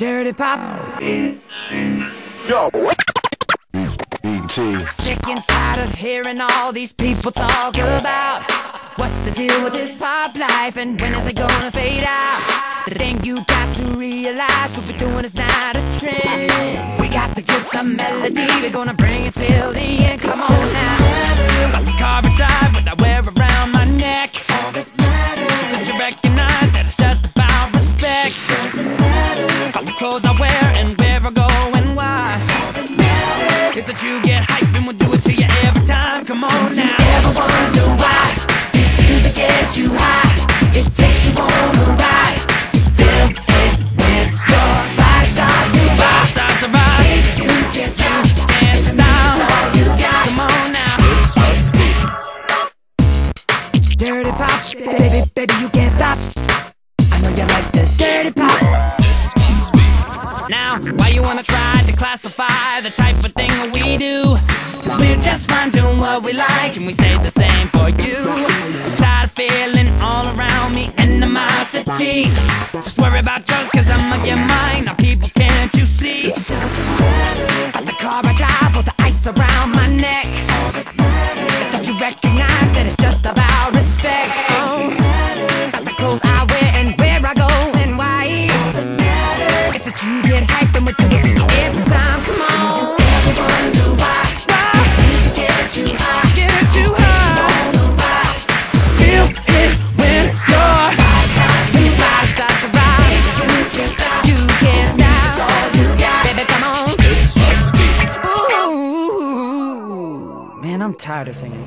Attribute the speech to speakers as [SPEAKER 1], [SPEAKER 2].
[SPEAKER 1] Dirty Pop.
[SPEAKER 2] Yo.
[SPEAKER 1] BT. Sick and tired of hearing all these people talk about what's the deal with this pop life and when is it gonna fade out? The thing you got to realize what we're doing is not a trend. We got the gift of melody, we're gonna bring it till the end. Come on
[SPEAKER 3] I go and why. Is that you get hype and we'll do it to you every time. Come on now.
[SPEAKER 1] Ever wonder why this music gets you high? It takes you on a ride. You feel it when your body starts to rock.
[SPEAKER 3] Starts to rock,
[SPEAKER 1] You can't stop. That's
[SPEAKER 3] now.
[SPEAKER 1] you got.
[SPEAKER 3] Come on now.
[SPEAKER 1] This must be Dirty pop, baby, baby, you can't stop. I know you like this. Dirty pop.
[SPEAKER 3] Now, why you wanna try to classify the type of thing we do? Cause we're just fine doing what we like, and we say the same for you. I'm tired of feeling all around me animosity. Just worry about yours, cause I'm on your mind. Now, people, can't you see?
[SPEAKER 1] Got the car you get hyped we do it to you every time. Come on. Ever wonder why? This music gets you high.
[SPEAKER 3] Get you high,
[SPEAKER 1] On a ride.
[SPEAKER 3] feel it when you're
[SPEAKER 1] When ride starts to ride. You can't stop. You can't stop. All you got. Baby, come on. Ooh. Man, I'm tired of singing.